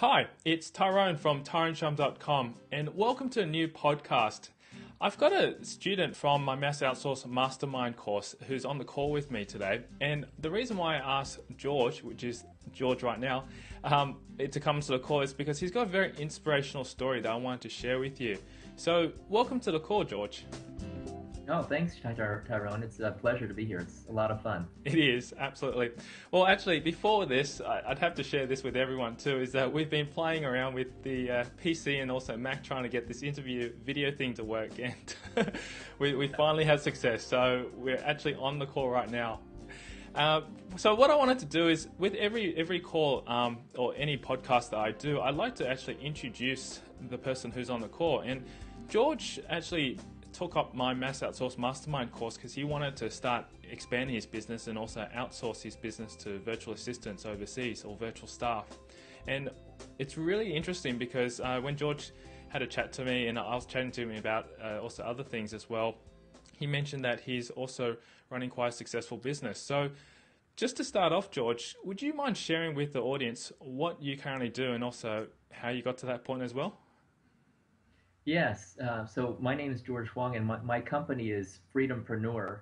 Hi, it's Tyrone from tyroneshum.com and welcome to a new podcast. I've got a student from my Mass Outsource Mastermind course who's on the call with me today. And the reason why I asked George, which is George right now, um, to come to the call is because he's got a very inspirational story that I wanted to share with you. So, welcome to the call, George. Oh, thanks, Tyrone. It's a pleasure to be here. It's a lot of fun. It is, absolutely. Well, actually, before this, I'd have to share this with everyone too, is that we've been playing around with the uh, PC and also Mac trying to get this interview video thing to work, and we, we finally had success. So we're actually on the call right now. Uh, so what I wanted to do is with every every call um, or any podcast that I do, I like to actually introduce the person who's on the call. And George actually took up my Mass Outsource Mastermind course because he wanted to start expanding his business and also outsource his business to virtual assistants overseas or virtual staff. And it's really interesting because uh, when George had a chat to me and I was chatting to him about uh, also other things as well, he mentioned that he's also running quite a successful business. So, just to start off, George, would you mind sharing with the audience what you currently do and also how you got to that point as well? Yes. Uh, so my name is George Huang, and my, my company is Freedompreneur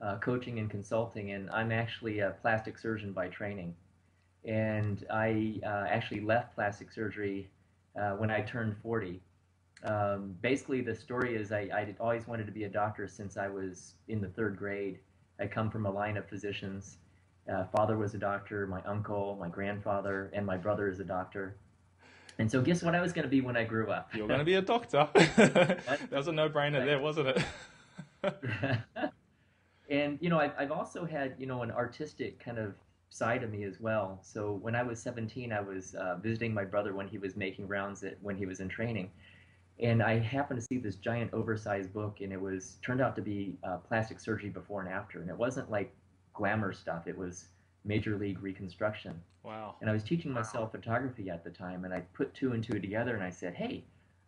uh, Coaching and Consulting, and I'm actually a plastic surgeon by training. And I uh, actually left plastic surgery uh, when I turned 40. Um, basically, the story is I, I always wanted to be a doctor since I was in the third grade. I come from a line of physicians. Uh, father was a doctor, my uncle, my grandfather, and my brother is a doctor. And so, guess what I was going to be when I grew up? You're going to be a doctor. that was a no-brainer right. there, wasn't it? and you know, I've, I've also had you know an artistic kind of side of me as well. So when I was 17, I was uh, visiting my brother when he was making rounds at when he was in training, and I happened to see this giant oversized book, and it was turned out to be uh, plastic surgery before and after, and it wasn't like glamour stuff. It was major league reconstruction. Wow. And I was teaching myself photography at the time, and I put two and two together, and I said, hey,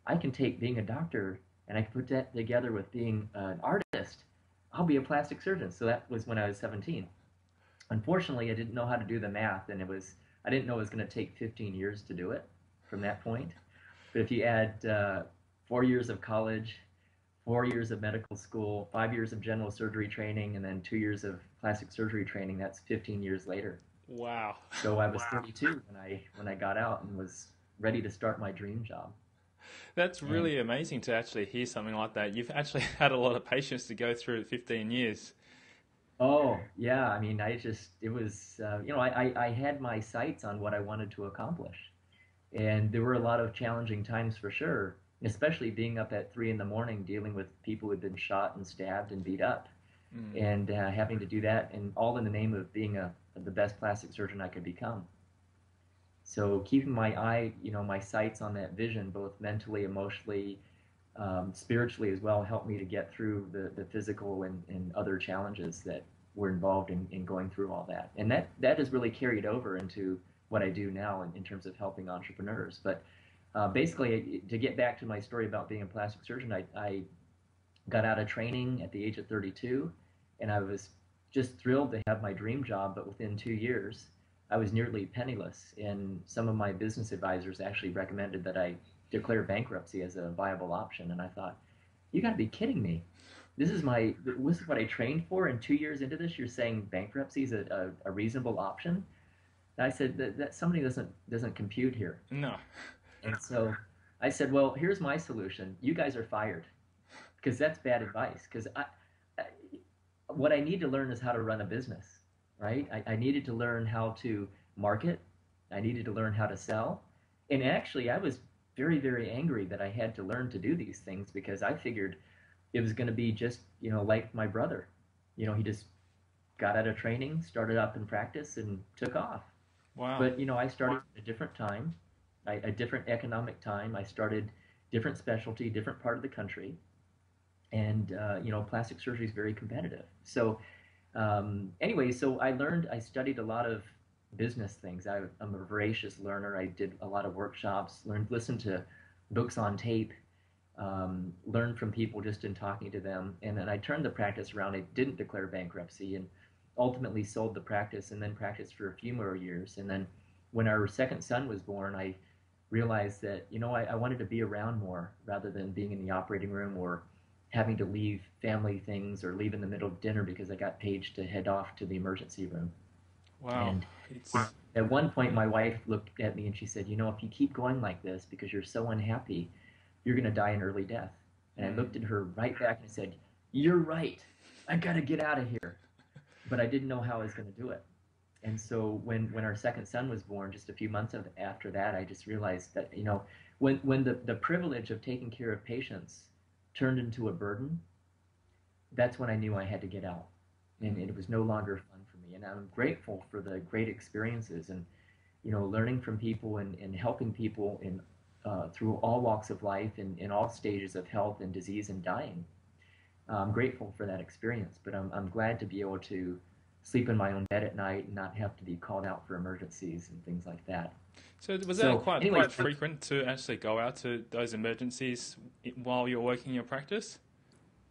I can take being a doctor and I can put that together with being an artist. I'll be a plastic surgeon. So that was when I was 17. Unfortunately, I didn't know how to do the math, and it was I didn't know it was going to take 15 years to do it from that point. But if you add uh, four years of college, four years of medical school, five years of general surgery training, and then two years of plastic surgery training. That's 15 years later. Wow. So I was wow. 32 when I when I got out and was ready to start my dream job. That's really and, amazing to actually hear something like that. You've actually had a lot of patience to go through 15 years. Oh yeah, I mean, I just it was uh, you know I, I I had my sights on what I wanted to accomplish, and there were a lot of challenging times for sure especially being up at three in the morning dealing with people who've been shot and stabbed and beat up, mm. and uh, having to do that, and all in the name of being a the best plastic surgeon I could become. So keeping my eye, you know, my sights on that vision, both mentally, emotionally, um, spiritually as well, helped me to get through the, the physical and, and other challenges that were involved in, in going through all that. And that, that has really carried over into what I do now in, in terms of helping entrepreneurs. But uh, basically, to get back to my story about being a plastic surgeon, I, I got out of training at the age of 32, and I was just thrilled to have my dream job. But within two years, I was nearly penniless, and some of my business advisors actually recommended that I declare bankruptcy as a viable option. And I thought, you got to be kidding me! This is my this is what I trained for, and two years into this, you're saying bankruptcy is a, a, a reasonable option. And I said that, that somebody doesn't doesn't compute here. No. And so I said, well, here's my solution. You guys are fired because that's bad advice. Because I, I, what I need to learn is how to run a business, right? I, I needed to learn how to market. I needed to learn how to sell. And actually, I was very, very angry that I had to learn to do these things because I figured it was going to be just, you know, like my brother. You know, he just got out of training, started up in practice, and took off. Wow. But, you know, I started at a different time I, a different economic time. I started different specialty, different part of the country, and uh, you know, plastic surgery is very competitive. So, um, anyway, so I learned. I studied a lot of business things. I, am a voracious learner. I did a lot of workshops, learned, listened to books on tape, um, learned from people just in talking to them, and then I turned the practice around. I didn't declare bankruptcy, and ultimately sold the practice, and then practiced for a few more years, and then when our second son was born, I realized that you know I, I wanted to be around more rather than being in the operating room or having to leave family things or leave in the middle of dinner because I got paged to head off to the emergency room. Wow. And It's, at one point, my wife looked at me and she said, "You know, if you keep going like this because you're so unhappy, you're going to die an early death." And I looked at her right back and said, "You're right. I got to get out of here." But I didn't know how I was going to do it. And so when when our second son was born, just a few months after that, I just realized that you know when when the the privilege of taking care of patients turned into a burden, that's when I knew I had to get out, and it was no longer fun for me. And I'm grateful for the great experiences and you know learning from people and, and helping people in uh, through all walks of life and in all stages of health and disease and dying. I'm grateful for that experience, but I'm I'm glad to be able to sleep in my own bed at night and not have to be called out for emergencies and things like that. so was So, that quite, quite frequent to actually go out to those emergencies while you're working your practice?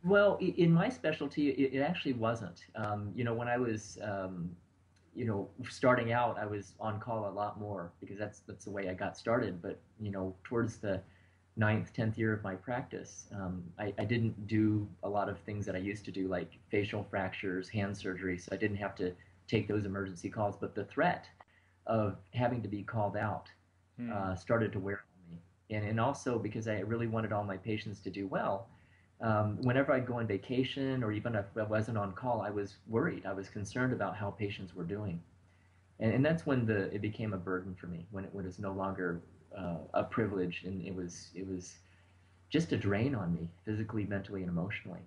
Well, in my specialty, it, it actually wasn't. Um, you know, when I was, um, you know, starting out, I was on call a lot more because that's that's the way I got started. But you know, towards the ninth, tenth year of my practice, um, I, I didn't do a lot of things that I used to do, like facial fractures, hand surgery. So I didn't have to take those emergency calls. But the threat of having to be called out Hmm. uh, started to wear on me. And, and also because I really wanted all my patients to do well, um, whenever I'd go on vacation or even if I wasn't on call, I was worried. I was concerned about how patients were doing. And, and that's when the, it became a burden for me, when it, when it was no longer uh, a privilege and it was, it was just a drain on me, physically, mentally, and emotionally.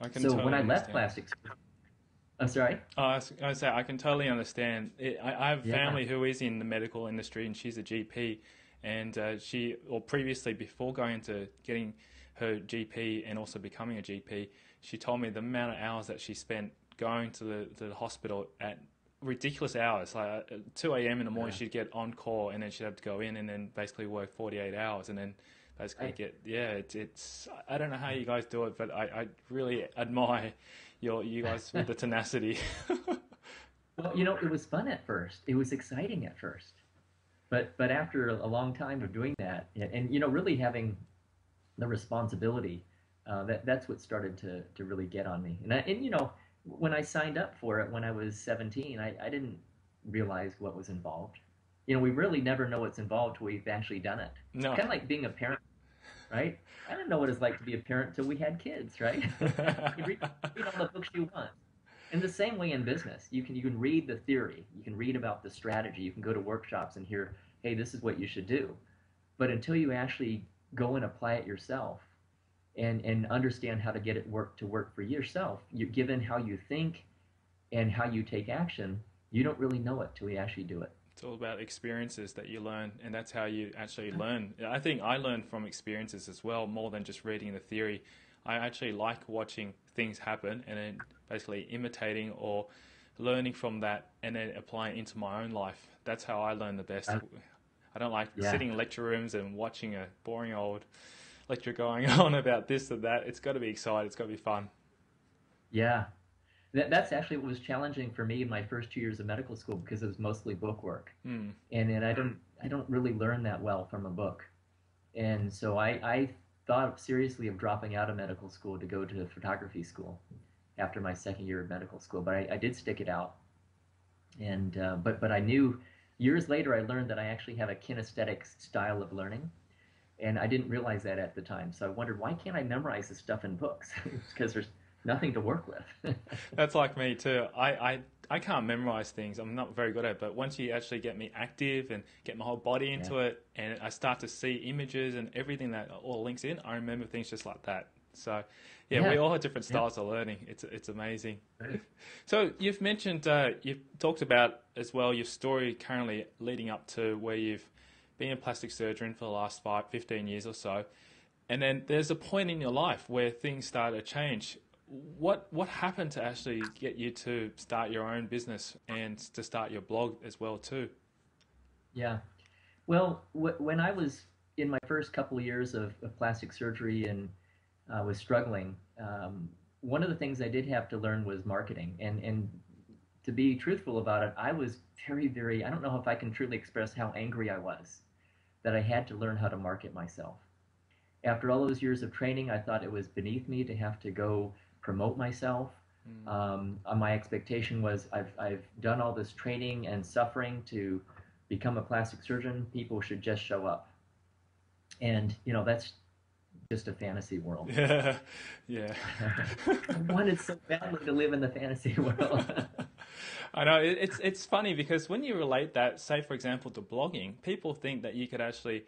I can So totally when I left understand. plastic surgery, I'm sorry? Oh, I was to say, I can totally understand. It, I, I have Yeah. family who is in the medical industry, and she's a GP. And uh, she, or previously, before going into getting her GP and also becoming a GP, she told me the amount of hours that she spent going to the, to the hospital at ridiculous hours. Like uh, 2 a.m. in the morning, Yeah. she'd get on call, and then she'd have to go in and then basically work 48 hours, and then basically Right. get yeah. It's, it's I don't know how you guys do it, but I, I really admire your you guys with the tenacity. Well, you know, it was fun at first. It was exciting at first, but but after a long time of doing that, and, and you know, really having the responsibility, uh, that that's what started to to really get on me. And I, and you know, when I signed up for it when I was 17, I, I didn't realize what was involved. You know, we really never know what's involved till we've actually done it. no. Kind of like being a parent, right? I didn't know what it's like to be a parent till we had kids, right? you read, read all the books you want. In the same way in business, you can you can read the theory, you can read about the strategy, you can go to workshops and hear, hey, this is what you should do. But until you actually go and apply it yourself and and understand how to get it work to work for yourself, you given how you think and how you take action, you don't really know it till you actually do it. It's all about experiences that you learn, and that's how you actually learn. I think I learn from experiences as well, more than just reading the theory. I actually like watching things happen and then basically imitating or learning from that and then applying it into my own life. That's how I learn the best. Uh, I don't like yeah. sitting in lecture rooms and watching a boring old lecture going on about this or that. It's got to be exciting. It's got to be fun. Yeah. That, that's actually what was challenging for me in my first two years of medical school because it was mostly book work. Mm. and and I don't I don't really learn that well from a book, and so I I thought seriously of dropping out of medical school to go to photography school after my second year of medical school, but I, I did stick it out, and uh, but but I knew years later I learned that I actually have a kinesthetic style of learning, and I didn't realize that at the time. So I wondered why can't I memorize this stuff in books? because there's nothing to work with. That's like me too. I, I, I can't memorize things. I'm not very good at it. But once you actually get me active and get my whole body into it, and I start to see images and everything that all links in, I remember things just like that. So, yeah, Yeah. we all have different Yeah. styles of learning. It's it's amazing. So you've mentioned uh, you've talked about as well your story currently leading up to where you've been a plastic surgeon for the last five, 15 years or so, and then there's a point in your life where things start to change. What what happened to actually get you to start your own business and to start your blog as well too? Yeah. Well, w- when I was in my first couple of years of, of plastic surgery and uh, was struggling, um, one of the things I did have to learn was marketing. And, and to be truthful about it, I was very, very, I don't know if I can truly express how angry I was that I had to learn how to market myself. After all those years of training, I thought it was beneath me to have to go promote myself. Mm. Um, uh, my expectation was I've, I've done all this training and suffering to become a plastic surgeon. People should just show up. And, you know, that's just a fantasy world. Yeah. Yeah. I wanted so badly to live in the fantasy world. I know it's it's funny because when you relate that, say for example, to blogging, people think that you could actually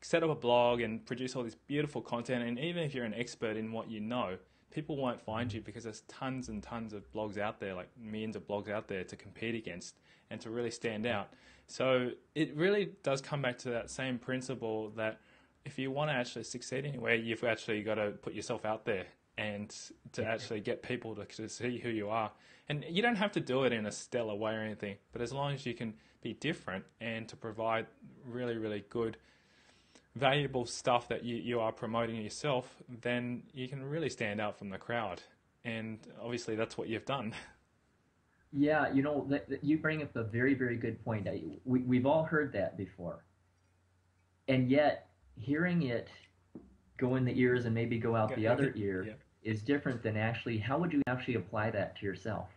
set up a blog and produce all this beautiful content, and even if you're an expert in what you know, people won't find you because there's tons and tons of blogs out there, like millions of blogs out there to compete against and to really stand out. So it really does come back to that same principle that if you want to actually succeed anywhere, you've actually got to put yourself out there and to actually get people to, to see who you are. And you don't have to do it in a stellar way or anything, but as long as you can be different and to provide really, really good, valuable stuff that you, you are promoting yourself, then you can really stand out from the crowd. And obviously, that's what you've done. Yeah, you know, that, that you bring up a very, very good point. We, we've all heard that before. And yet, hearing it go in the ears and maybe go out the other ear yeah. is different than actually, how would you actually apply that to yourself?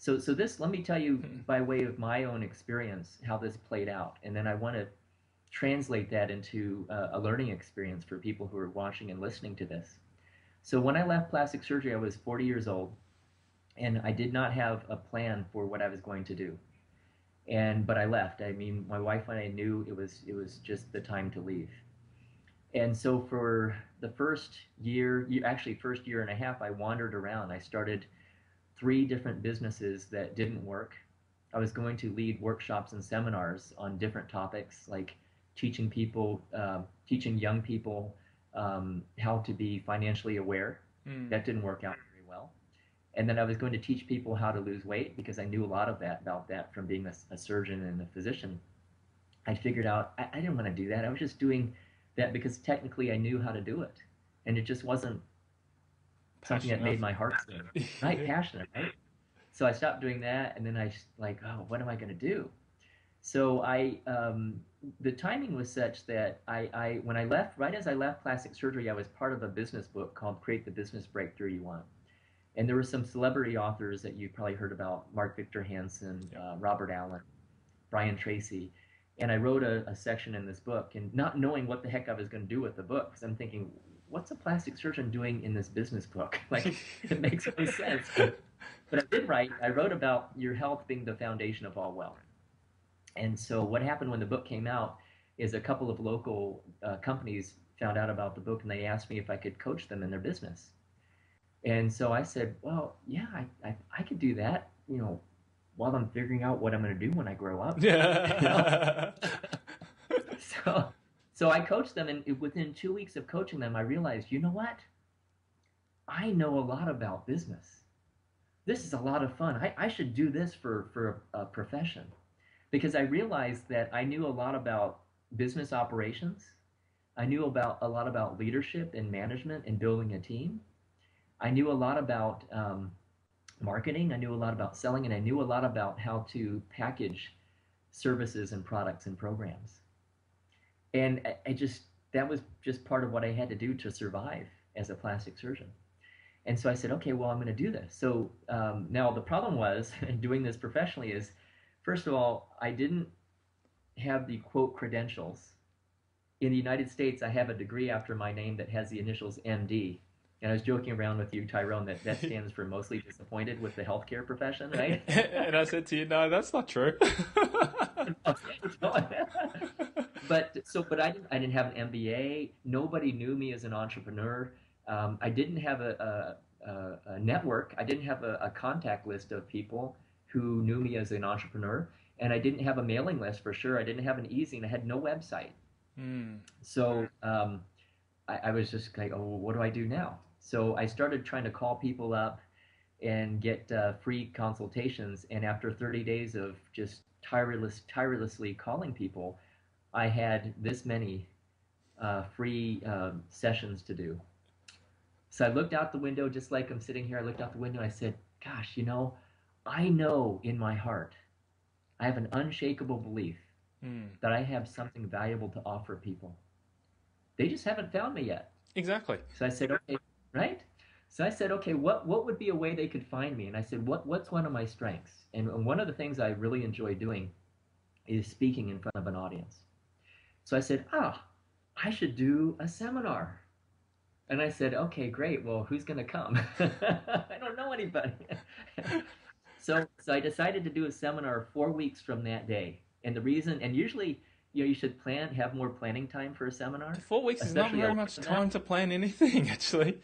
So, so this, let me tell you hmm. by way of my own experience how this played out, and then I want to translate that into uh, a learning experience for people who are watching and listening to this. So, when I left plastic surgery, I was 40 years old, and I did not have a plan for what I was going to do. And but I left. I mean, my wife and I knew it was it was just the time to leave. And so for the first year, you actually first year and a half, I wandered around. I started three different businesses that didn't work. I was going to lead workshops and seminars on different topics, like teaching people, uh, teaching young people um, how to be financially aware. Mm. That didn't work out very well. And then I was going to teach people how to lose weight because I knew a lot of that about that from being a, a surgeon and a physician. I figured out I, I didn't want to do that. I was just doing that because technically I knew how to do it, and it just wasn't something that made my heart right, passionate, right? So I stopped doing that, and then I like, oh, what am I going to do? So I, um, the timing was such that I, I, when I left, right as I left plastic surgery, I was part of a business book called "Create the Business Breakthrough You Want," and there were some celebrity authors that you probably heard about: Mark Victor Hansen, uh, Robert Allen, Brian Tracy. And I wrote a, a, section in this book, and not knowing what the heck I was going to do with the book, because I'm thinking, what's a plastic surgeon doing in this business book? Like, it makes no sense. But, but I did write, I wrote about your health being the foundation of all wealth. And so what happened when the book came out is a couple of local uh, companies found out about the book and they asked me if I could coach them in their business. And so I said, well, yeah, I, I, I could do that, you know, while I'm figuring out what I'm going to do when I grow up. Yeah. so so I coached them, and within two weeks of coaching them, I realized, you know what? I know a lot about business. This is a lot of fun. I, I should do this for, for a, profession because I realized that I knew a lot about business operations. I knew about a lot about leadership and management and building a team. I knew a lot about um, marketing. I knew a lot about selling, and I knew a lot about how to package services and products and programs and I, I just that was just part of what I had to do to survive as a plastic surgeon. And so I said, okay, well, I'm going to do this. So um, now the problem was doing this professionally is, first of all, I didn't have the quote credentials. In the United States, I have a degree after my name that has the initials MD. And I was joking around with you, Tyrone, that that stands for mostly disappointed with the healthcare profession, right? and I said to you, no, that's not true. But so, but I didn't, I didn't have an MBA. Nobody knew me as an entrepreneur. Um, I didn't have a, a, a, network. I didn't have a, a contact list of people who knew me as an entrepreneur, and I didn't have a mailing list for sure. I didn't have an easy, and I had no website. Mm. So um, I, I, was just like, oh, what do I do now? So I started trying to call people up and get uh, free consultations. And after 30 days of just tireless, tirelessly calling people, I had this many uh, free um, sessions to do. So I looked out the window, just like I'm sitting here. I looked out the window. I said, "Gosh, you know, I know in my heart, I have an unshakable belief Mm. that I have something valuable to offer people. They just haven't found me yet. Exactly. So I said, okay, right? So I said, okay, what, what would be a way they could find me? And I said, what, what's one of my strengths? And one of the things I really enjoy doing is speaking in front of an audience. So I said, ah, I should do a seminar. And I said, okay, great. Well, who's going to come? I don't know anybody. so, so I decided to do a seminar four weeks from that day. And the reason, and usually, you know, you should plan, have more planning time for a seminar. Four weeks is not very much from time to plan anything, actually.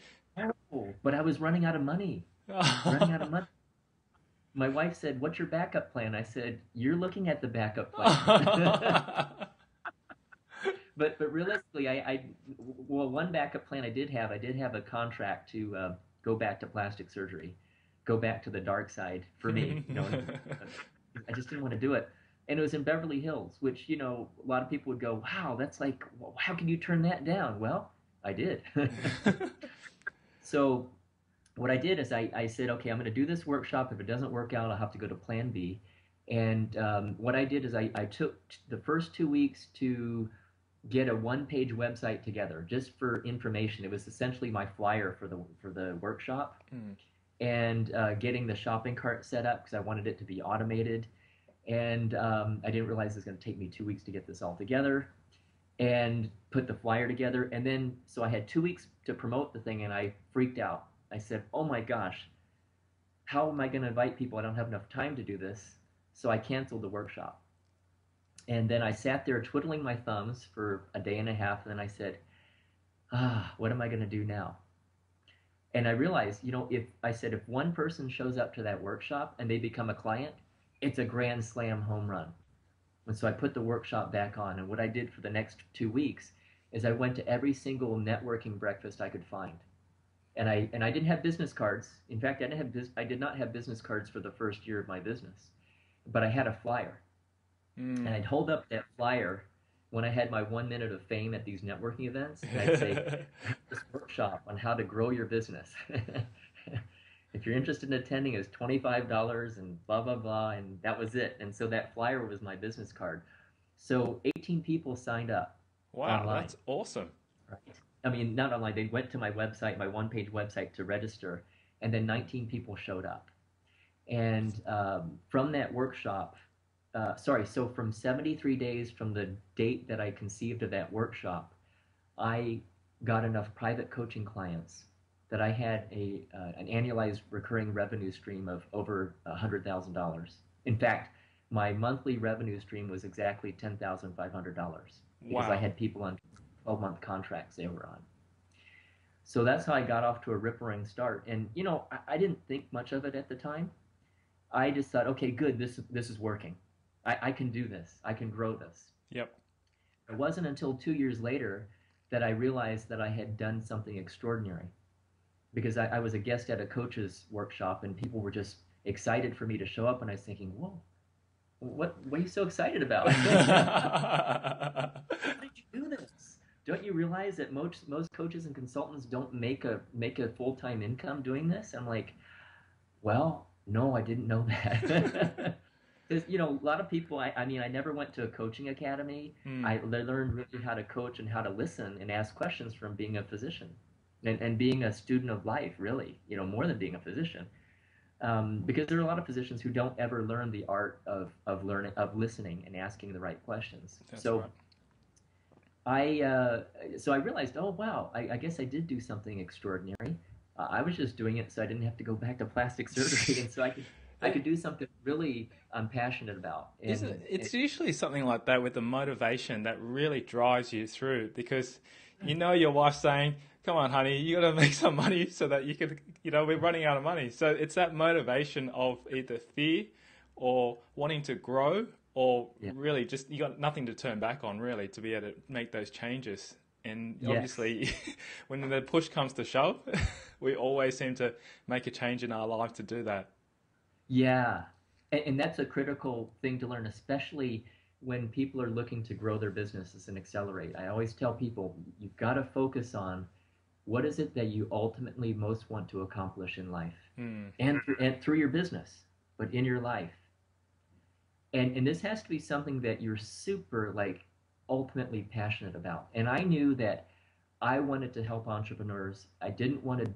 Oh, but I was running out of money. running out of money. My wife said, "What's your backup plan?" I said, "You're looking at the backup plan." But but realistically, I, I well, one backup plan I did have. I did have a contract to uh, go back to plastic surgery, go back to the dark side for me. You know, I just didn't want to do it. And it was in Beverly Hills, which you know a lot of people would go, "Wow, that's like, how can you turn that down?" Well, I did. so what I did is I, I said, okay, I'm going to do this workshop. If it doesn't work out, I'll have to go to Plan B. And um, what I did is I, I took the first two weeks to get a one-page website together just for information. It was essentially my flyer for the for the workshop, Mm. and uh, getting the shopping cart set up because I wanted it to be automated. And um, I didn't realize it was going to take me two weeks to get this all together, and put the flyer together. And then so I had two weeks to promote the thing, and I freaked out. I said, "Oh my gosh, how am I going to invite people? I don't have enough time to do this." So I canceled the workshop. And then I sat there twiddling my thumbs for a day and a half. And then I said, ah, what am I going to do now? And I realized, you know, if I said, if one person shows up to that workshop and they become a client, it's a grand slam home run. And so I put the workshop back on. And what I did for the next two weeks is I went to every single networking breakfast I could find. And I, and I didn't have business cards. In fact, I, didn't have I did not have business cards for the first year of my business, but I had a flyer Mm. and I'd hold up that flyer when I had my one minute of fame at these networking events, and I'd say, "This workshop on how to grow your business. if you're interested in attending, it's twenty five dollars and blah blah blah, and that was it. And so that flyer was my business card. So eighteen people signed up. wow, online. that's awesome. Right. I mean, not online. They went to my website, my one page website, to register, and then 19 people showed up. And um, from that workshop, uh, sorry, so from 73 days from the date that I conceived of that workshop, I got enough private coaching clients that I had a uh, an annualized recurring revenue stream of over $100,000. In fact, my monthly revenue stream was exactly $10,500 because Wow. I had people on 12 month contracts they were on. So that's how I got off to a rip roaring start. And you know, I, I didn't think much of it at the time. I just thought, okay, good, this this is working. I, I can do this. I can grow this. Yep. It wasn't until two years later that I realized that I had done something extraordinary. Because I, I was a guest at a coach's workshop and people were just excited for me to show up and I was thinking, whoa, what what are you so excited about? How did you do this? Don't you realize that most most coaches and consultants don't make a make a full time income doing this? I'm like, well, no, I didn't know that. Because you know, a lot of people. I, I mean, I never went to a coaching academy. Mm. I learned really how to coach and how to listen and ask questions from being a physician, and and being a student of life. Really, you know, more than being a physician. Um, because there are a lot of physicians who don't ever learn the art of, of learning of listening and asking the right questions. That's so right. I uh, so I realized, oh wow, I, I guess I did do something extraordinary. Uh, I was just doing it so I didn't have to go back to plastic surgery, and so I could I could do something really I'm passionate about. And Isn't it, it's usually something like that with the motivation that really drives you through because you mm. know your wife's saying, "Come on, honey, you got to make some money so that you can, you know, we're running out of money." So it's that motivation of either fear or wanting to grow or Yeah. really just you got nothing to turn back on really to be able to make those changes. And Yes. obviously, when the push comes to shove, we always seem to make a change in our life to do that. Yeah, and, and that's a critical thing to learn, especially when people are looking to grow their businesses and accelerate. I always tell people you've got to focus on what is it that you ultimately most want to accomplish in life Hmm. and, and through your business, but in your life. and and this has to be something that you're super like ultimately passionate about. And I knew that I wanted to help entrepreneurs. I didn't want to.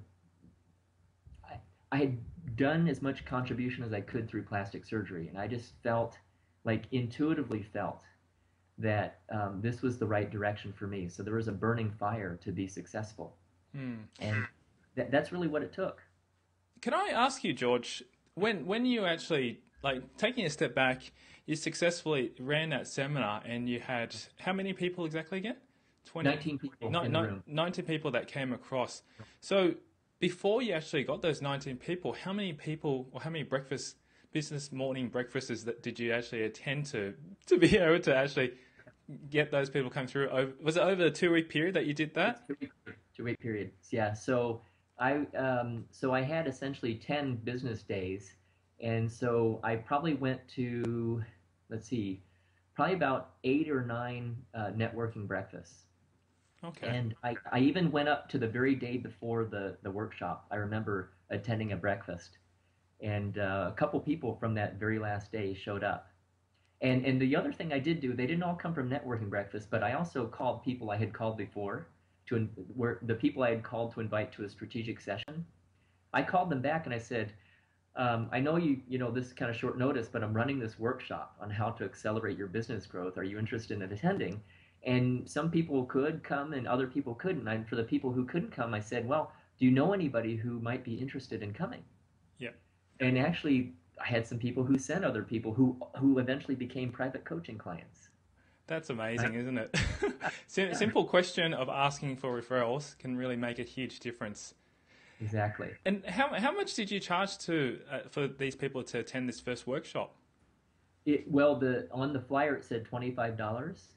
I, I had done as much contribution as I could through plastic surgery, and I just felt like intuitively felt that um, this was the right direction for me. So there was a burning fire to be successful, Hmm. and that, that's really what it took. Can I ask you, George, when when you actually like taking a step back, you successfully ran that seminar and you had how many people exactly again? 20, 19 people Ni- in ni- the room. 19 people that came across. So before you actually got those 19 people, how many people or how many breakfast business morning breakfasts that did you actually attend to to be able to actually get those people come through? Was it over the two week period that you did that? Two week, period. Yeah. So I um, so I had essentially ten business days, and so I probably went to let's see, probably about eight or nine uh, networking breakfasts. Okay. And I, I even went up to the very day before the, the workshop. I remember attending a breakfast, and uh, a couple people from that very last day showed up. And and the other thing I did do, they didn't all come from networking breakfast, but I also called people I had called before to where the people I had called to invite to a strategic session. I called them back and I said, um, I know you you know this is kind of short notice, but I'm running this workshop on how to accelerate your business growth. Are you interested in attending? And some people could come and other people couldn't. And for the people who couldn't come, I said, well, do you know anybody who might be interested in coming? Yeah. And actually, I had some people who sent other people who who eventually became private coaching clients. That's amazing, isn't it? Sim-. Simple question of asking for referrals can really make a huge difference. Exactly. And how how much did you charge to uh, for these people to attend this first workshop? It, well, the on the flyer it said twenty five dollars,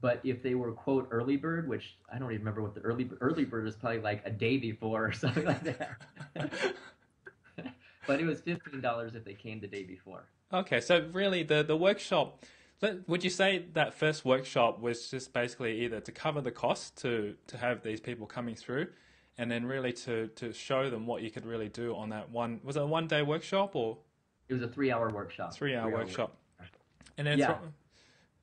but if they were quote early bird, which I don't even remember what the early early bird is probably like a day before or something like that. but it was fifteen dollars if they came the day before. Okay, so really the the workshop. Would you say that first workshop was just basically either to cover the cost to to have these people coming through, and then really to to show them what you could really do on that one? Was it a one day workshop or It was a three hour workshop. three hour Three-hour workshop? And then Yeah.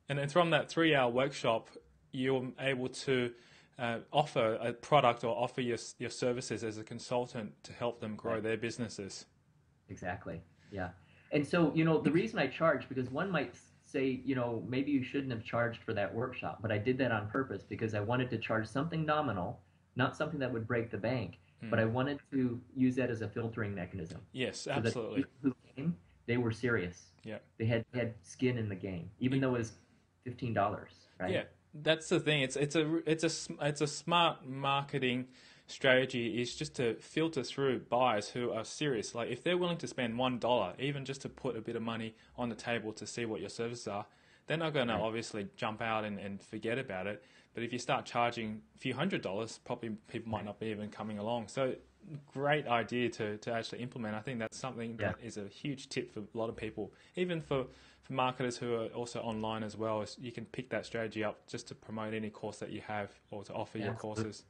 And then from that three hour workshop, you're able to uh, offer a product or offer your your services as a consultant to help them grow their businesses. Exactly. Yeah. And so, you know, the reason I charge because one might say, you know, maybe you shouldn't have charged for that workshop, but I did that on purpose because I wanted to charge something nominal, not something that would break the bank, but I wanted to use that as a filtering mechanism. Yes, So absolutely. people who came, they were serious. Yeah. They had had skin in the game, even though it was fifteen dollars. Right. Yeah, that's the thing. It's it's a it's a it's a smart marketing strategy is just to filter through buyers who are serious. Like if they're willing to spend one dollar, even just to put a bit of money on the table to see what your services are, they're not going to obviously jump out and, and forget about it. But if you start charging a few hundred dollars, probably people might not be even coming along. So great idea to, to actually implement. I think that's something Yeah. that is a huge tip for a lot of people, even for, for marketers who are also online as well. Is you can pick that strategy up just to promote any course that you have or to offer your courses.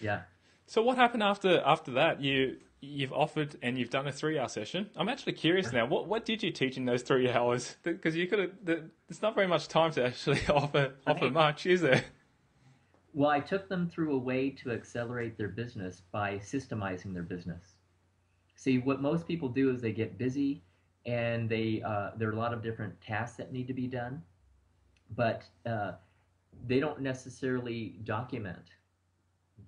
Yeah. So what happened after after that? You you've offered and you've done a three hour session. I'm actually curious now. What what did you teach in those three hours? Because you could have. There's not very much time to actually offer offer Right. much, is there? Well, I took them through a way to accelerate their business by systemizing their business. See, what most people do is they get busy, and they uh, there are a lot of different tasks that need to be done, but uh, they don't necessarily document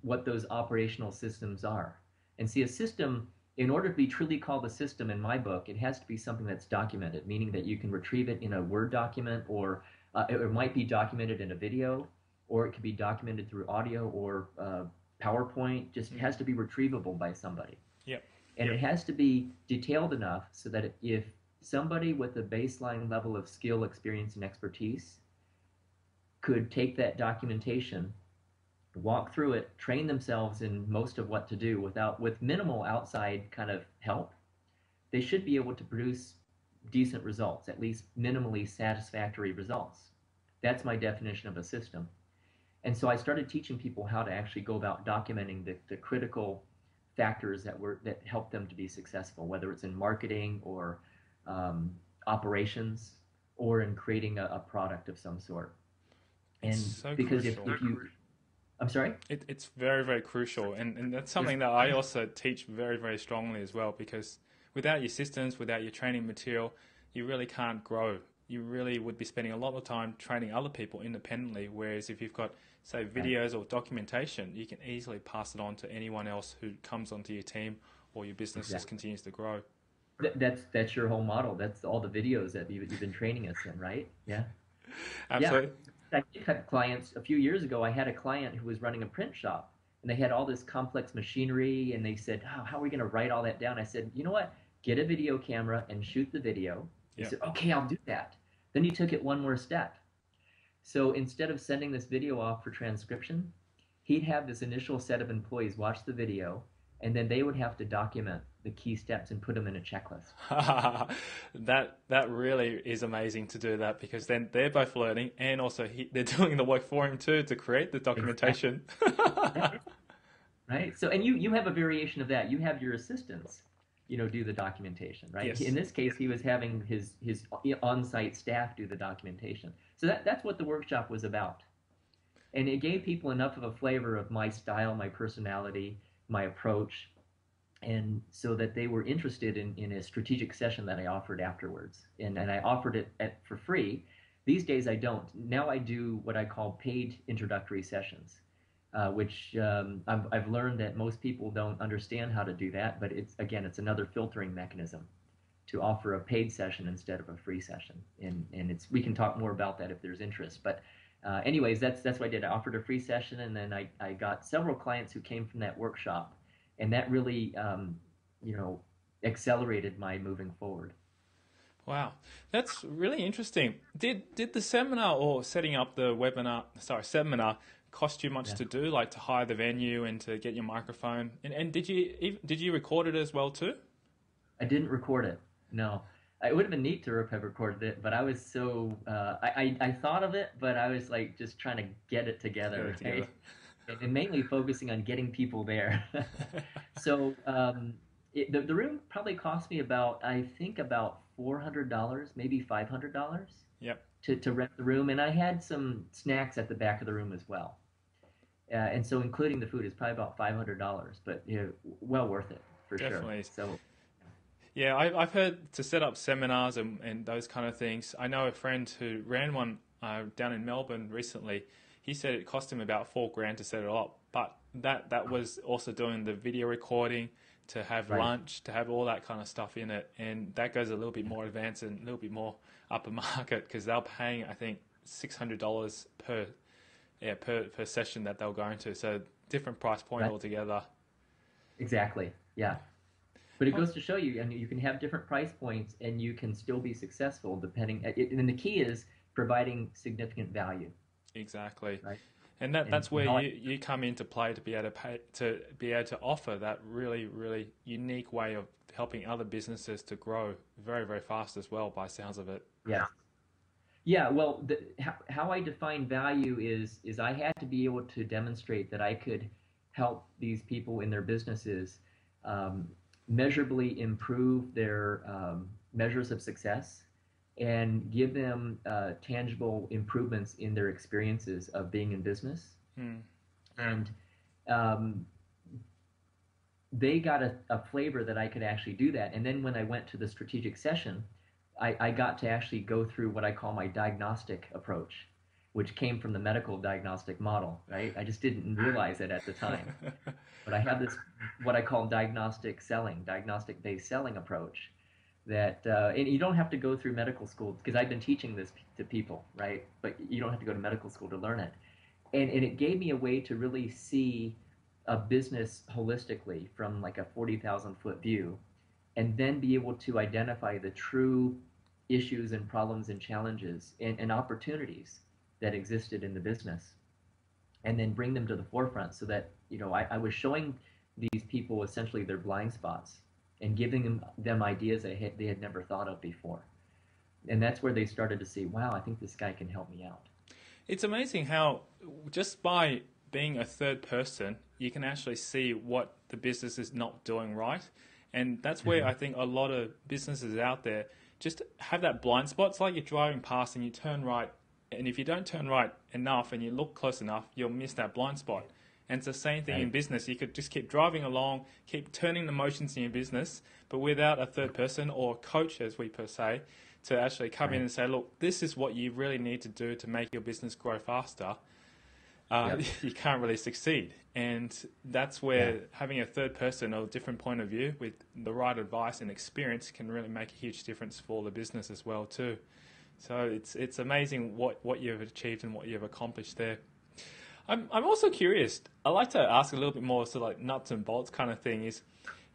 what those operational systems are. And see, a system, in order to be truly called a system in my book, it has to be something that's documented, meaning that you can retrieve it in a Word document, or uh, it, it might be documented in a video, or it could be documented through audio or uh, PowerPoint. Just it has to be retrievable by somebody. Yep. And it has to be detailed enough so that if somebody with a baseline level of skill, experience, and expertise could take that documentation, walk through it, train themselves in most of what to do without with minimal outside kind of help, they should be able to produce decent results, at least minimally satisfactory results. That's my definition of a system. And so I started teaching people how to actually go about documenting the, the critical factors that were that help them to be successful, whether it's in marketing or um, operations or in creating a, a product of some sort. And so because if, if you, I'm sorry. It, it's very, very crucial, and, and that's something that I also teach very, very strongly as well. Because without your systems, without your training material, you really can't grow. You really would be spending a lot of time training other people independently. Whereas if you've got, say, videos or documentation, you can easily pass it on to anyone else who comes onto your team or your business just continues to grow. Th- That's that's your whole model. That's all the videos that you've, you've been training us in, right? Yeah. Absolutely. I did have clients a few years ago. I had a client who was running a print shop, and they had all this complex machinery, and they said, "How, how are we going to write all that down?" I said, "You know what? Get a video camera and shoot the video." He Yeah. said, "Okay, I'll do that." Then he took it one more step. So instead of sending this video off for transcription, he'd have this initial set of employees watch the video, and then they would have to document the key steps and put them in a checklist. that that really is amazing to do that because then they're both learning and also he, they're doing the work for him too to create the documentation. right? So, and you you have a variation of that. You have your assistants, you know, do the documentation, right? Yes. In this case, he was having his his on-site staff do the documentation. So that that's what the workshop was about, and it gave people enough of a flavor of my style, my personality, my approach, and so that they were interested in in a strategic session that I offered afterwards, and and I offered it at, for free. These days I don't. Now I do what I call paid introductory sessions uh, which um, I've, I've learned that most people don't understand how to do that. But it's again, it's another filtering mechanism to offer a paid session instead of a free session. And and it's we can talk more about that if there's interest. But uh, anyways, that's that's what I did. I offered a free session, and then I, I got several clients who came from that workshop, and that really um, you know accelerated my moving forward. wow, that's really interesting. Did did the seminar or setting up the webinar, sorry, seminar, cost you much Yeah. to do, like to hire the venue and to get your microphone? And and did you did you record it as well too? I didn't record it. No, it would have been neat to have recorded it, but I was so uh, I, I I thought of it, but I was like just trying to get it together, Get it right? And- and mainly focusing on getting people there. so um, it, the the room probably cost me about I think about four hundred dollars, maybe five hundred dollars. Yep. To to rent the room, and I had some snacks at the back of the room as well. Uh, and so, including the food, is probably about five hundred dollars, but you know, well worth it for Definitely. sure. So Yeah, I, I've heard to set up seminars and, and those kind of things. I know a friend who ran one uh, down in Melbourne recently. He said it cost him about four grand to set it up, but that that was also doing the video recording, to have Right. lunch, to have all that kind of stuff in it, and that goes a little bit more advanced and a little bit more upper market because they're paying I think six hundred dollars per yeah per per session that they'll go into. So different price point Right. altogether. Exactly. Yeah. But it goes to show you, and you can have different price points, and you can still be successful depending. And the key is providing significant value. Exactly. Right. And that, And that's where I- you, you come into play to be able to pay, to be able to offer that really really unique way of helping other businesses to grow very very fast as well by sounds of it. Yeah. Yeah. Well, the, how, how I define value is is I had to be able to demonstrate that I could help these people in their businesses um, measurably improve their um, measures of success and give them uh, tangible improvements in their experiences of being in business. Hmm. and um, they got a, a flavor that I could actually do that. And then when I went to the strategic session, I, I got to actually go through what I call my diagnostic approach, which came from the medical diagnostic model. Right? I just didn't realize it at the time, but I have this what I call diagnostic selling, diagnostic based selling approach. That uh, and you don't have to go through medical school because I've been teaching this to people, right? But you don't have to go to medical school to learn it and, and it gave me a way to really see a business holistically from like a 40,000 foot view and then be able to identify the true issues and problems and challenges and, and opportunities that existed in the business and then bring them to the forefront so that you know I, I was showing these people essentially their blind spots and giving them, them ideas they had, they had never thought of before. And that's where they started to see wow i think this guy can help me out. It's amazing how just by being a third person, you can actually see what the business is not doing right. And that's where mm-hmm. I think a lot of businesses out there just have that blind spot. It's like you're driving past and you turn right, and if you don't turn right enough and you look close enough, you'll miss that blind spot. And it's the same thing right. in business. You could just keep driving along, keep turning the motions in your business, but without a third person or coach, as we per se, to actually come right. in and say, look, this is what you really need to do to make your business grow faster. Uh, yep. you can't really succeed. And that's where yeah. having a third person or a different point of view with the right advice and experience can really make a huge difference for the business as well too. So it's it's amazing what, what you've achieved and what you've accomplished there. I'm I'm also curious. I like to ask a little bit more, so like nuts and bolts kind of thing. Is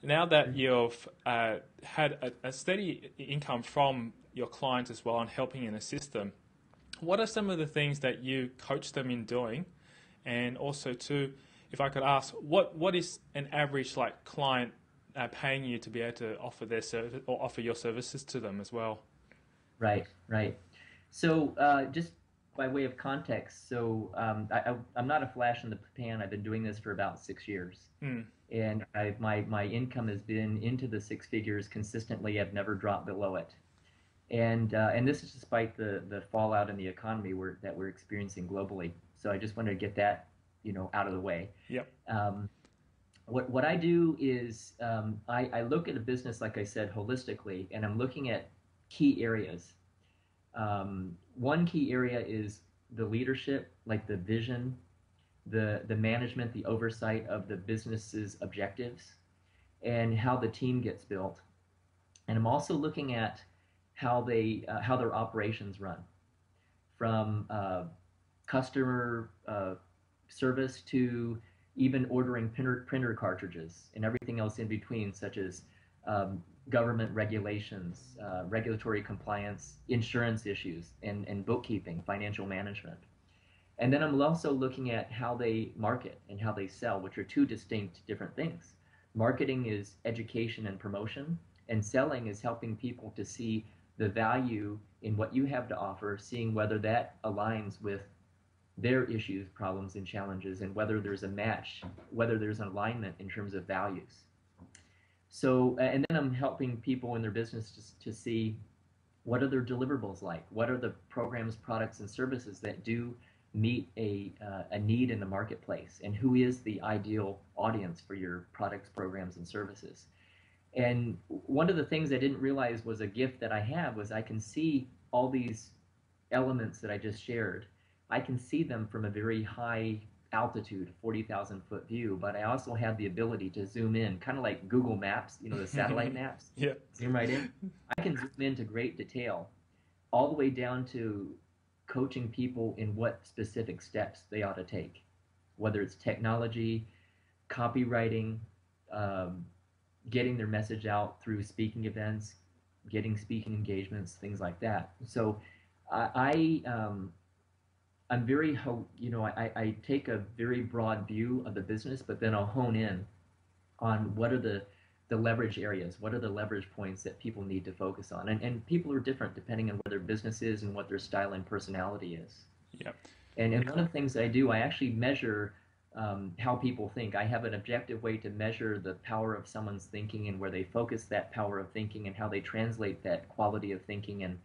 now that mm-hmm. you've uh, had a, a, steady income from your clients as well and helping and assist them, what are some of the things that you coach them in doing? And also, too, if I could ask, what what is an average like client uh, paying you to be able to offer their service or offer your services to them as well? Right, right. So uh, just by way of context, so um, I, am not a flash in the pan. I've been doing this for about six years, mm. and I, my my income has been into the six figures consistently. I've never dropped below it, and uh, and this is despite the the fallout in the economy we're, that we're experiencing globally. So I just wanted to get that you know out of the way. Yep. Um, what what I do is um, I, I look at a business like I said holistically, and I'm looking at key areas um, one key area is the leadership, like the vision, the the management, the oversight of the business's objectives, and how the team gets built. And I'm also looking at how they uh, how their operations run, from uh, customer uh, service to even ordering printer, printer cartridges and everything else in between, such as um, government regulations, uh, regulatory compliance, insurance issues, and, and bookkeeping, financial management. And then I'm also looking at how they market and how they sell, which are two distinct different things. Marketing is education and promotion, and selling is helping people to see the value in what you have to offer, seeing whether that aligns with their issues, problems, and challenges, and whether there's a match, whether there's an alignment in terms of values. So, and then I'm helping people in their business to, to see what are their deliverables like? What are the programs, products, and services that do meet a, uh, a need in the marketplace? And who is the ideal audience for your products, programs, and services? And one of the things I didn't realize was a gift that I have was I can see all these elements that I just shared. I can see them from a very high altitude, 40,000 foot view, but I also have the ability to zoom in, kind of like Google Maps, you know, the satellite maps. Yeah. Zoom right in. I can zoom into great detail, all the way down to coaching people in what specific steps they ought to take, whether it's technology, copywriting, um, getting their message out through speaking events, getting speaking engagements, things like that. So I, I um, I'm very, you know, I, I take a very broad view of the business, but then I'll hone in on what are the, the leverage areas, what are the leverage points that people need to focus on. And, and people are different depending on what their business is and what their style and personality is. Yeah. And, and one of the things I do, I actually measure um, how people think. I have an objective way to measure the power of someone's thinking and where they focus that power of thinking and how they translate that quality of thinking and,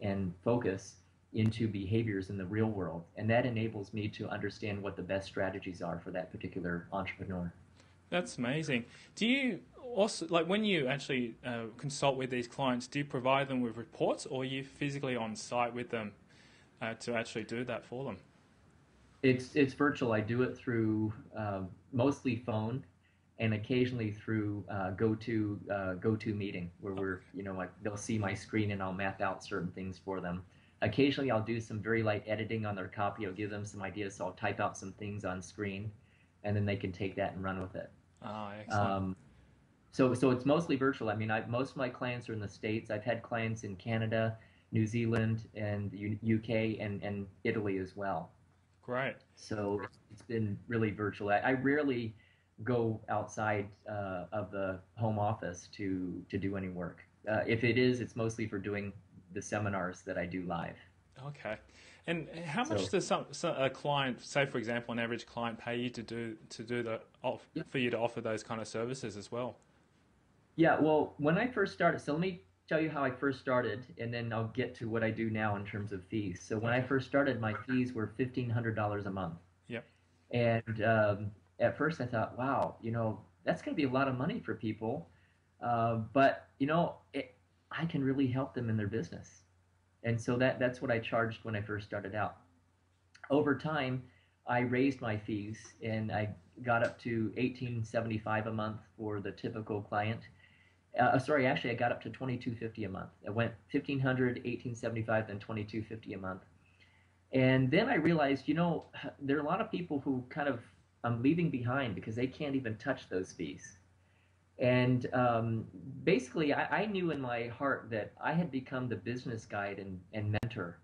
and focus into behaviors in the real world. And that enables me to understand what the best strategies are for that particular entrepreneur. That's amazing. Do you also, like when you actually uh, consult with these clients, do you provide them with reports or are you physically on site with them uh, to actually do that for them? It's, it's virtual. I do it through uh, mostly phone and occasionally through uh, GoTo uh, meeting where we're you know like they'll see my screen and I'll map out certain things for them. Occasionally, I'll do some very light editing on their copy. I'll give them some ideas, so I'll type out some things on screen, and then they can take that and run with it. Oh, excellent. Um, so, so it's mostly virtual. I mean, I, most of my clients are in the states. I've had clients in Canada, New Zealand, and the UK, and, and Italy as well. Great. So it's been really virtual. I, I rarely go outside uh, of the home office to to do any work. Uh, if it is, it's mostly for doing the seminars that I do live. Okay. And how much so, does some, a client, say for example, an average client, pay you to do to do the off, yeah. for you to offer those kind of services as well? Yeah. Well, when I first started, so let me tell you how I first started, and then I'll get to what I do now in terms of fees. So when I first started, my fees were fifteen hundred dollars a month. Yep. And um, at first, I thought, wow, you know, that's going to be a lot of money for people, uh, but you know, it, I can really help them in their business, and so that that's what I charged when I first started out. Over time, I raised my fees, and I got up to eighteen seventy five a month for the typical client uh, sorry, actually, I got up to twenty two fifty a month. I went 1500 1875 then twenty two fifty a month. And then I realized, you know, there are a lot of people who kind of I'm leaving behind because they can't even touch those fees. And um, basically, I, I, knew in my heart that I had become the business guide and, and mentor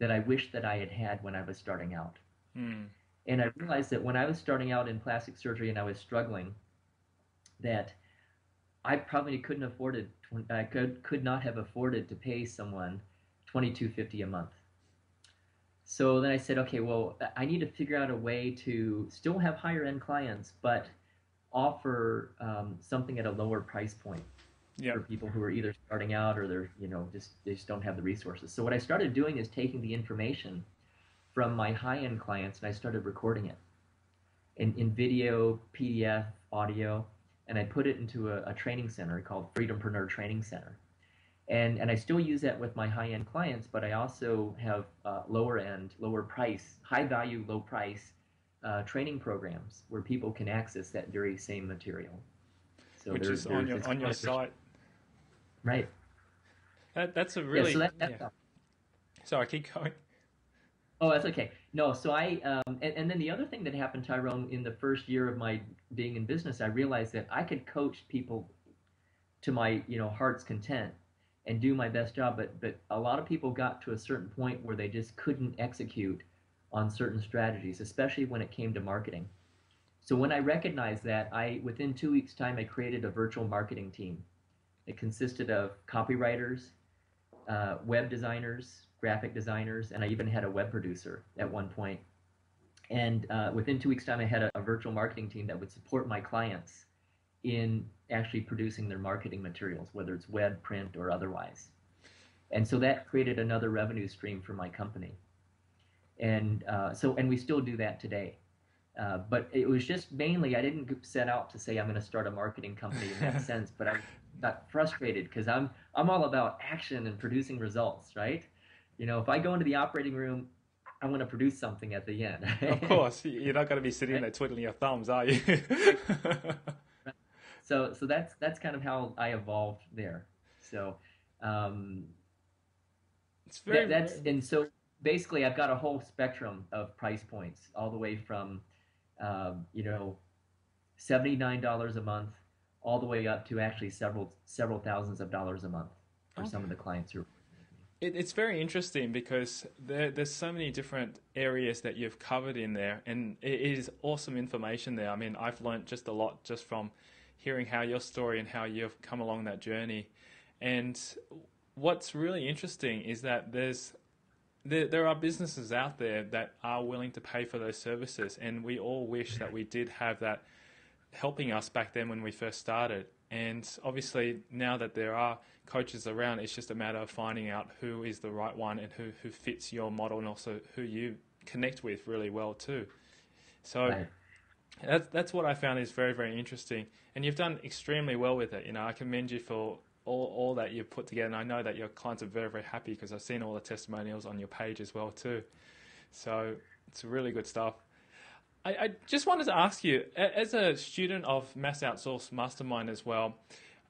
that I wished that I had had when I was starting out. Mm. And I realized that when I was starting out in plastic surgery and I was struggling, that I probably couldn't afford it. I could could not have afforded to pay someone twenty two fifty a month. So then I said, okay, well, I need to figure out a way to still have higher end clients, but offer um, something at a lower price point yep. for people who are either starting out or they're you know just they just don't have the resources. So what I started doing is taking the information from my high end clients and I started recording it in, in video, PDF, audio and I put it into a, a training center called Freedompreneur Training Center. And, and I still use that with my high end clients, but I also have uh, lower end, lower price, high value, low price uh, training programs where people can access that very same material. So Which is on your on your site, right? That, that's a really yeah. So that, yeah. Sorry, keep going. Oh, that's okay. No, so I, um, and, and then the other thing that happened, Tyrone, in the first year of my being in business, I realized that I could coach people to my, you know, heart's content and do my best job. But, but a lot of people got to a certain point where they just couldn't execute on certain strategies, especially when it came to marketing. So when I recognized that, I, within two weeks time, I created a virtual marketing team. It consisted of copywriters, uh, web designers, graphic designers, and I even had a web producer at one point. And uh, within two weeks' time, I had a, a, virtual marketing team that would support my clients in actually producing their marketing materials, whether it's web, print, or otherwise. And so that created another revenue stream for my company. And uh, so, and we still do that today. Uh, but it was just mainly I didn't set out to say I'm going to start a marketing company in that sense, but I got frustrated because I'm I'm all about action and producing results, right? You know, if I go into the operating room, I want to produce something at the end. of course, you're not going to be sitting right? there twiddling your thumbs, are you? so, so that's that's kind of how I evolved there. So, um, it's very that, that's and so basically, I've got a whole spectrum of price points, all the way from, um, you know, seventy nine dollars a month, all the way up to actually several several thousands of dollars a month for okay. some of the clients who it, it's very interesting because there, there's so many different areas that you've covered in there, and it is awesome information there. I mean, I've learned just a lot just from hearing how your story and how you've come along that journey. And what's really interesting is that there's there, there are businesses out there that are willing to pay for those services, and we all wish that we did have that helping us back then when we first started. And obviously, now that there are coaches around, it's just a matter of finding out who is the right one and who, who fits your model and also who you connect with really well too. So right. that's that's what I found is very very interesting, and you've done extremely well with it. You know, I commend you for all, all that you've put together, and I know that your clients are very very happy because I've seen all the testimonials on your page as well too. So it's really good stuff. I, I just wanted to ask you, as a student of Mass Outsource Mastermind as well,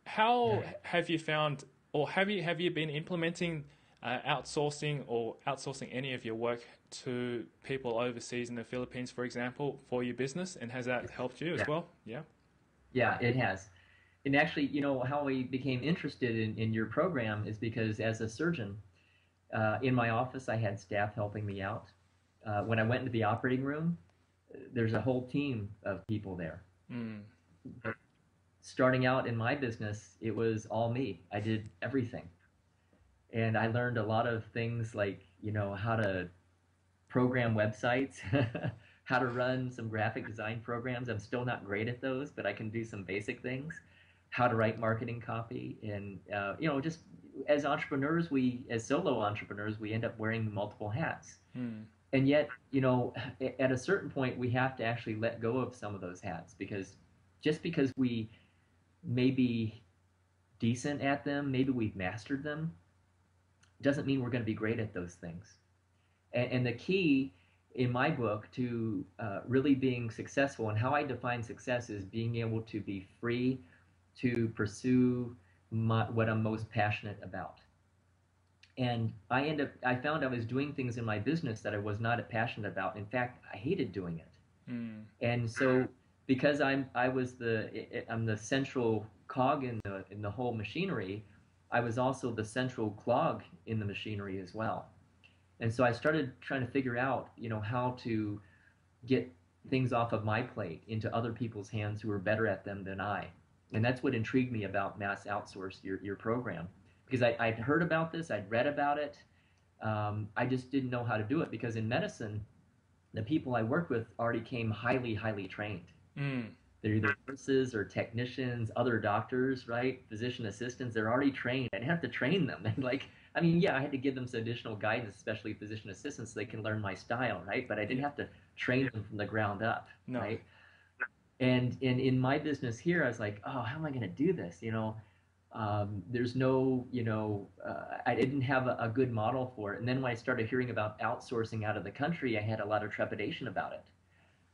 how have you found, or have you have you been implementing uh, outsourcing or outsourcing any of your work to people overseas in the Philippines, for example, for your business, and has that helped you as yeah. well? Yeah. Yeah, it has. And actually, you know, how we became interested in, in your program is because as a surgeon, uh, in my office, I had staff helping me out. Uh, when I went into the operating room, there's a whole team of people there. Mm. starting out in my business, it was all me. I did everything. And I learned a lot of things like, you know, how to program websites, how to run some graphic design programs. I'm still not great at those, but I can do some basic things. How to write marketing copy, and uh, you know, just as entrepreneurs, we as solo entrepreneurs, we end up wearing multiple hats. Hmm. And yet, you know, at a certain point, we have to actually let go of some of those hats because just because we may be decent at them, maybe we've mastered them, doesn't mean we're going to be great at those things. And, and the key in my book to uh, really being successful and how I define success is being able to be free to pursue my, what I'm most passionate about. And I end up, I found I was doing things in my business that I was not passionate about. In fact, I hated doing it. Mm. And so, because I'm, I was the, I'm the central cog in the in the whole machinery, I was also the central clog in the machinery as well. And so I started trying to figure out, you know, how to get things off of my plate into other people's hands who are better at them than I. And that's what intrigued me about Mass Outsource, your, your program. Because I, I'd heard about this, I'd read about it. Um, I just didn't know how to do it because in medicine, the people I worked with already came highly, highly trained. Mm. They're either nurses or technicians, other doctors, right? Physician assistants. They're already trained. I didn't have to train them. And like, I mean, yeah, I had to give them some additional guidance, especially physician assistants, so they can learn my style, right? But I didn't have to train them from the ground up, no. right? And in in my business here, I was like, oh, how am I going to do this? You know, um, there's no, you know, uh, I didn't have a, a good model for it. And then when I started hearing about outsourcing out of the country, I had a lot of trepidation about it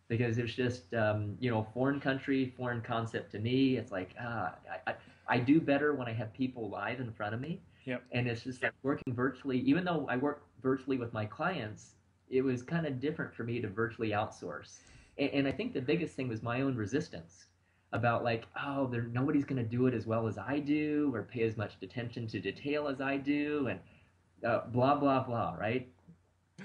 because it's just um, you know foreign country, foreign concept to me. It's like ah, I, I, I do better when I have people live in front of me. Yep. And it's just like working virtually. Even though I work virtually with my clients, it was kind of different for me to virtually outsource. And, and I think the biggest thing was my own resistance about like oh there nobody's going to do it as well as I do or pay as much attention to detail as I do and uh, blah blah blah right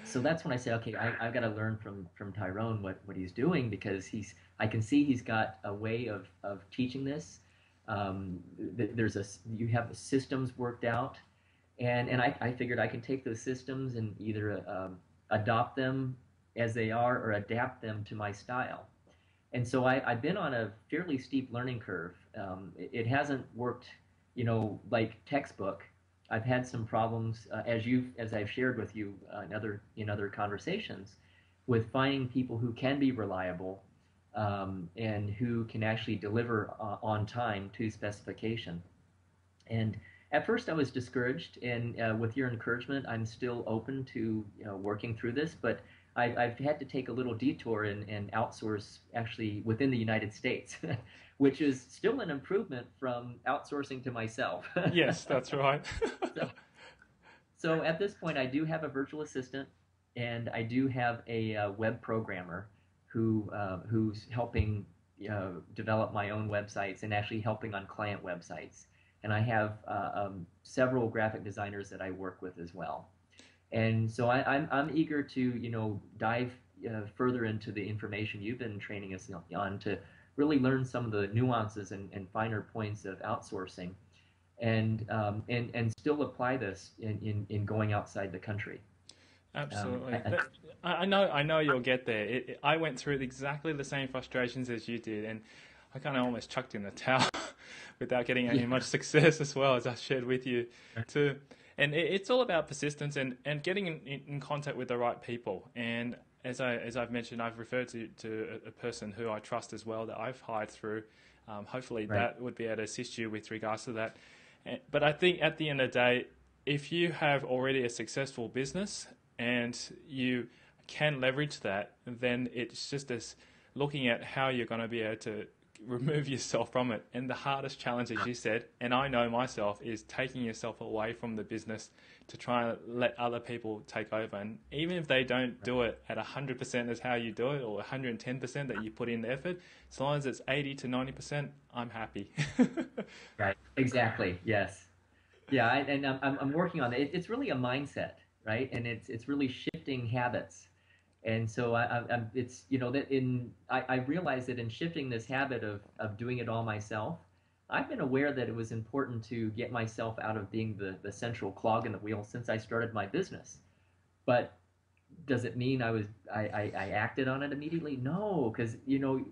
so that's when I say, okay, I, have got to learn from from Tyrone what, what he's doing because he's I can see he's got a way of, of teaching this. Um, there's a you have the systems worked out, and and I, I figured I can take those systems and either um, adopt them as they are or adapt them to my style. And so I, I've been on a fairly steep learning curve. Um, it, it hasn't worked, you know, like textbook I've had some problems, uh, as you as I've shared with you uh, in other in other conversations, with finding people who can be reliable um, and who can actually deliver uh, on time to specification. And at first, I was discouraged, and uh, with your encouragement, I'm still open to you know, working through this. But I, have had to take a little detour and, and outsource actually within the United States. which is still an improvement from outsourcing to myself. yes, that's right. so, so, at this point, I do have a virtual assistant, and I do have a uh, web programmer who uh, who's helping uh, develop my own websites and actually helping on client websites. And I have uh, um, several graphic designers that I work with as well. And so I, am I'm, I'm eager to you know dive uh, further into the information you've been training us on to really learn some of the nuances and, and finer points of outsourcing and um, and and still apply this in, in, in going outside the country. Absolutely, um, I, I, know I know you'll get there. It, it, I went through exactly the same frustrations as you did, and I kind of almost chucked in the towel without getting any yeah. much success as well as I shared with you too. And it, it's all about persistence and, and getting in, in contact with the right people. And as I as I've mentioned, I've referred to to a, person who I trust as well that I've hired through. Um, hopefully, right. that would be able to assist you with regards to that. But I think at the end of the day, if you have already a successful business and you can leverage that, then it's just as looking at how you're going to be able to remove yourself from it. And the hardest challenge, as you said, and I know myself, is taking yourself away from the business to try and let other people take over. And even if they don't do it at 100% as how you do it or 110% that you put in the effort, as long as it's 80 to 90%, I'm happy. right. Exactly. Yes. Yeah. And I'm, I'm working on it. It's really a mindset, right? And it's, it's really shifting habits and so I, I, it's you know that in I, I realized that in shifting this habit of of doing it all myself, I've been aware that it was important to get myself out of being the the central clog in the wheel since I started my business. But does it mean I was I, I, I acted on it immediately? No, because you know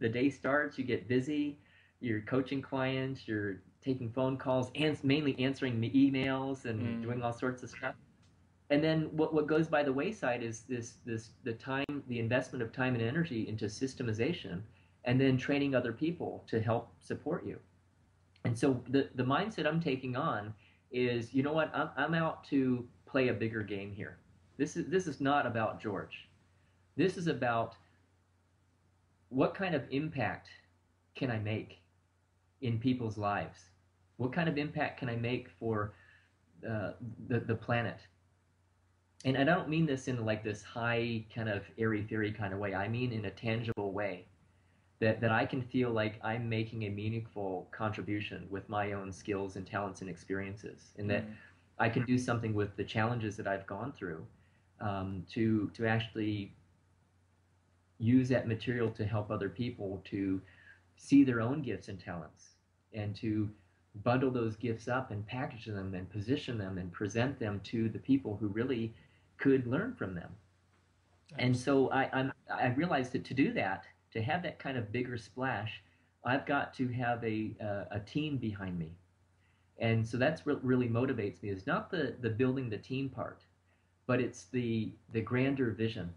the day starts, you get busy, you're coaching clients, you're taking phone calls, and mainly answering the emails and mm. doing all sorts of stuff. And then what, what goes by the wayside is this this the time the investment of time and energy into systemization and then training other people to help support you. And so the, the mindset I'm taking on is, you know what, I'm, I'm out to play a bigger game here. This is this is not about George. This is about what kind of impact can I make in people's lives? What kind of impact can I make for uh, the, the planet? And I don't mean this in like this high kind of airy theory kind of way. I mean in a tangible way that, that I can feel like I'm making a meaningful contribution with my own skills and talents and experiences, and that mm. I can do something with the challenges that I've gone through um, to to actually use that material to help other people to see their own gifts and talents and to bundle those gifts up and package them and position them and present them to the people who really could learn from them. And so I, I'm, I realized that to do that, to have that kind of bigger splash, I've got to have a, a, a team behind me. And so that's what really motivates me is not the, the building the team part, but it's the, the grander vision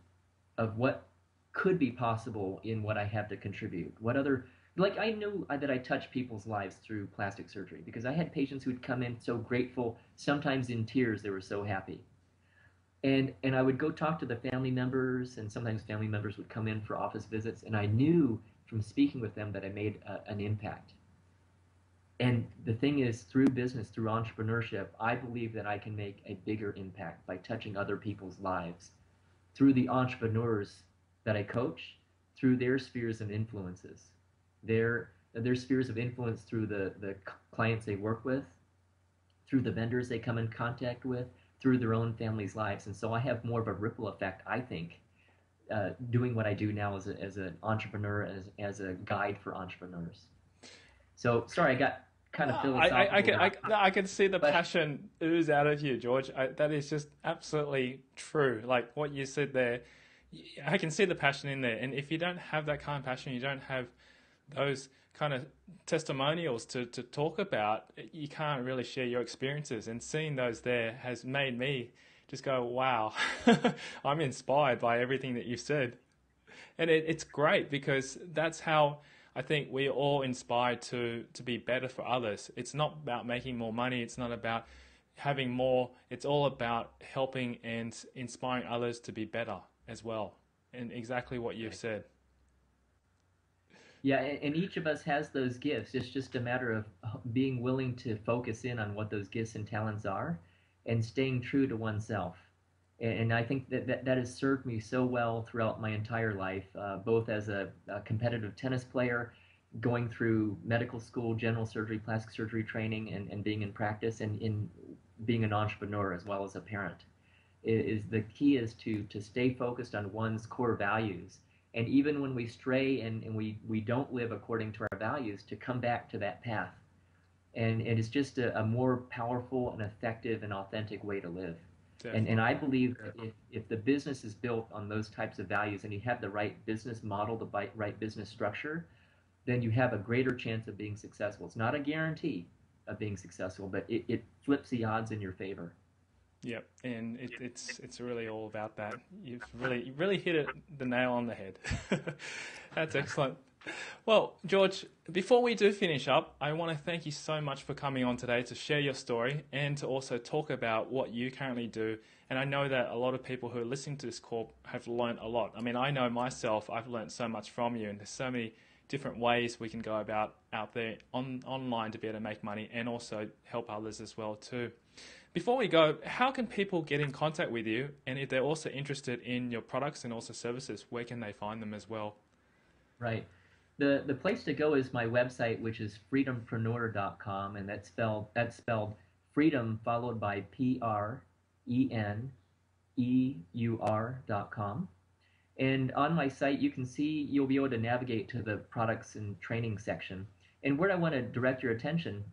of what could be possible in what I have to contribute. What other like I knew that I touched people's lives through plastic surgery because I had patients who'd come in so grateful, sometimes in tears, they were so happy. And and I would go talk to the family members, and sometimes family members would come in for office visits, and I knew from speaking with them that I made a, an impact. And the thing is, through business, through entrepreneurship, I believe that I can make a bigger impact by touching other people's lives through the entrepreneurs that I coach, through their spheres of influences their their spheres of influence through the the clients they work with, through the vendors they come in contact with, through their own families' lives, and so I have more of a ripple effect, I think, uh, doing what I do now as a, as an entrepreneur, as as a guide for entrepreneurs. So sorry, I got kind of philosophical. I, I, I can I, I, can see the but, passion ooze out of you, George. I, that is just absolutely true. Like what you said there, I can see the passion in there. And if you don't have that kind of passion, you don't have those kind of testimonials to, to talk about, you can't really share your experiences. And seeing those there has made me just go, wow, I'm inspired by everything that you've said. And it, it's great because that's how I think we're all inspired to, to be better for others. It's not about making more money, it's not about having more, it's all about helping and inspiring others to be better as well. And exactly what you've said. Yeah, and each of us has those gifts. It's just a matter of uh, being willing to focus in on what those gifts and talents are and staying true to oneself. And I think that that, that has served me so well throughout my entire life, uh, both as a, a, competitive tennis player, going through medical school, general surgery, plastic surgery training, and, and being in practice, and in being an entrepreneur as well as a parent. Is the key is to to stay focused on one's core values and even when we stray and, and we, we don't live according to our values, to come back to that path. And, and it's just a, a more powerful and effective and authentic way to live. And, and I believe that if, if the business is built on those types of values and you have the right business model, the right business structure, then you have a greater chance of being successful. It's not a guarantee of being successful, but it, it flips the odds in your favor. Yep, and it, it's it's really all about that. You've really you really hit it the nail on the head. That's excellent. Well, George, before we do finish up, I want to thank you so much for coming on today to share your story and to also talk about what you currently do. And I know that a lot of people who are listening to this call have learned a lot. I mean, I know myself, I've learned so much from you, and there's so many different ways we can go about out there on online to be able to make money and also help others as well too. Before we go, how can people get in contact with you? And if they're also interested in your products and also services, where can they find them as well? Right. The the place to go is my website, which is freedompreneur.com, and that's spelled that's spelled freedom followed by P R E N E U R dot com. And on my site, you can see you'll be able to navigate to the products and training section. And where I want to direct your attention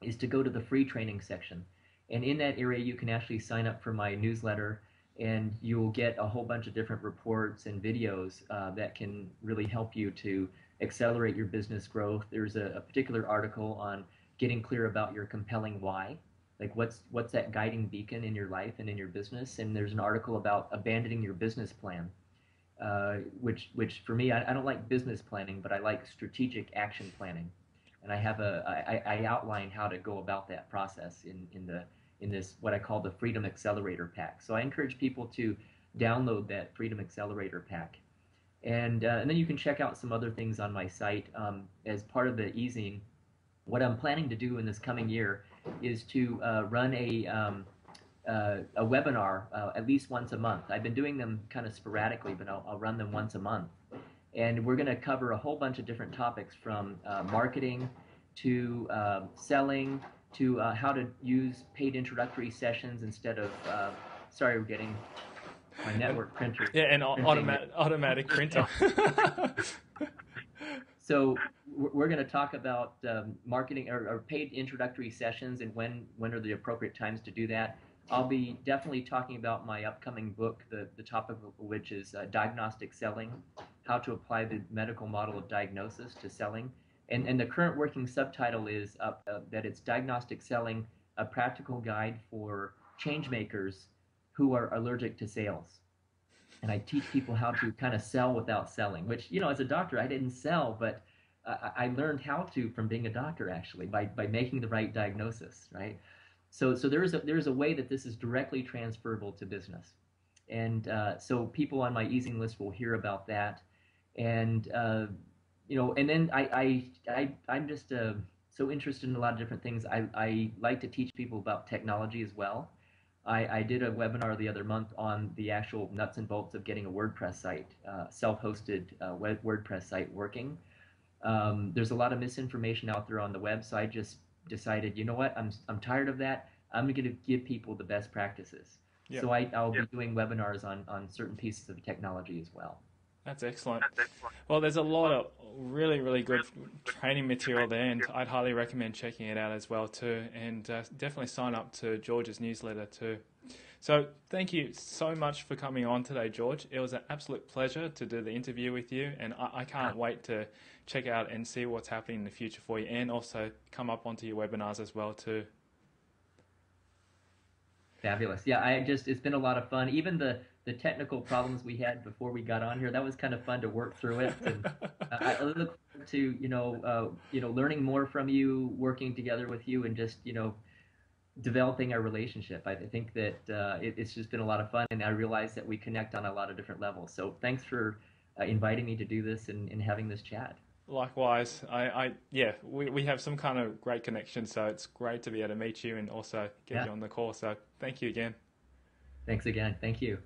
is to go to the free training section. And in that area, you can actually sign up for my newsletter and you'll get a whole bunch of different reports and videos uh, that can really help you to accelerate your business growth. There's a, a, particular article on getting clear about your compelling why, like what's what's that guiding beacon in your life and in your business. And there's an article about abandoning your business plan, uh, which which for me I, I don't like business planning, but I like strategic action planning, and I have a I, I outline how to go about that process in in the in this what I call the Freedom Accelerator Pack. So I encourage people to download that Freedom Accelerator Pack. And, uh, and then you can check out some other things on my site. Um, as part of the ezine, what I'm planning to do in this coming year is to uh, run a, um, uh, a webinar uh, at least once a month. I've been doing them kind of sporadically, but I'll, I'll run them once a month. And we're going to cover a whole bunch of different topics from uh, marketing to um, selling to uh, how to use paid introductory sessions instead of. Uh, sorry, we're getting my network printer. Yeah, and automatic automatic printer. so we're going to talk about um, marketing or, or, paid introductory sessions and when when are the appropriate times to do that. I'll be definitely talking about my upcoming book, the, the topic of which is uh, diagnostic selling, how to apply the medical model of diagnosis to selling. And, and the current working subtitle is uh, uh, that it's Diagnostic Selling, a practical guide for change makers who are allergic to sales. And I teach people how to kind of sell without selling, which, you know, as a doctor, I didn't sell, but uh, I learned how to from being a doctor actually by, by making the right diagnosis, right? So, so there is a there is a way that this is directly transferable to business, and uh, so people on my ezine list will hear about that, and uh, you know, and then I, I, I I'm just uh, so interested in a lot of different things. I, I like to teach people about technology as well. I, I did a webinar the other month on the actual nuts and bolts of getting a WordPress site, uh, self-hosted uh, web, WordPress site working. Um, there's a lot of misinformation out there on the web, so I just decided, you know what, I'm, I'm tired of that. I'm going to give people the best practices. Yep. So I, I'll yep. be doing webinars on, on certain pieces of technology as well. That's excellent. Well, there's a lot of really, really good training material there, and I'd highly recommend checking it out as well too. And uh, definitely sign up to George's newsletter too. So, thank you so much for coming on today, George. It was an absolute pleasure to do the interview with you, and I, I can't wait to check out and see what's happening in the future for you, and also come up onto your webinars as well too. Fabulous. Yeah, I just it's been a lot of fun. Even the the technical problems we had before we got on here. That was kind of fun to work through it. And I look forward to you know uh, you know learning more from you, working together with you, and just you know developing our relationship. I think that uh, it, it's just been a lot of fun, and I realize that we connect on a lot of different levels. So thanks for uh, inviting me to do this and, and having this chat. Likewise, I, I yeah, we, we have some kind of great connection, so it's great to be able to meet you and also get yeah. you on the call. So thank you again. Thanks again. Thank you.